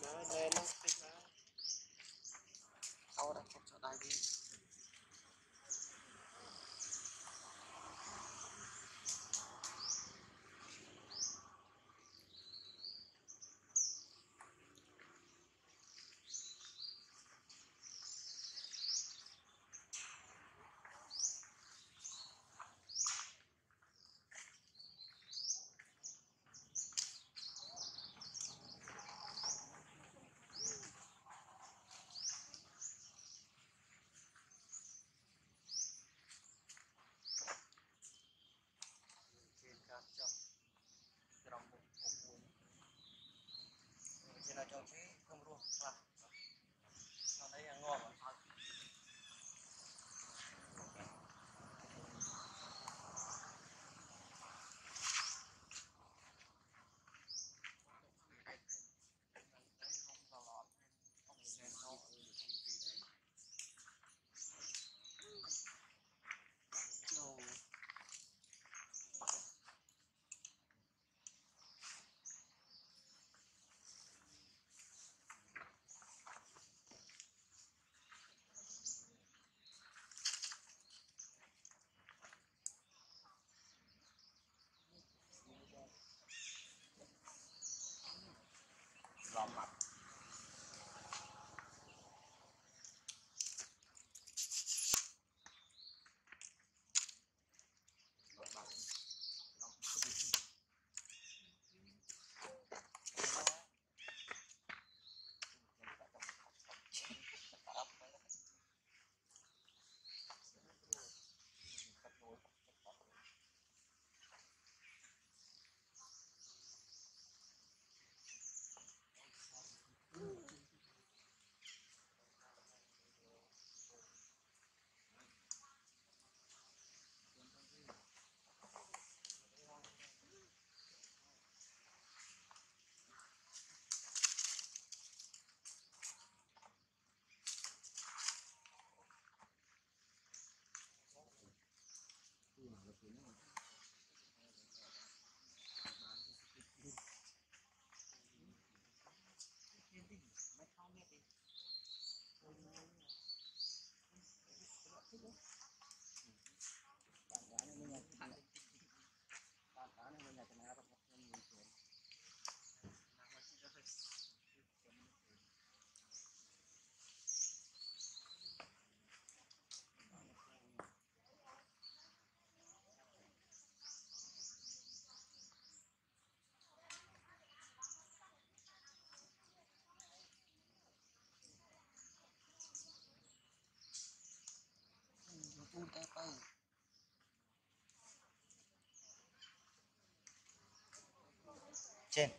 Kịch mà, đè Trên.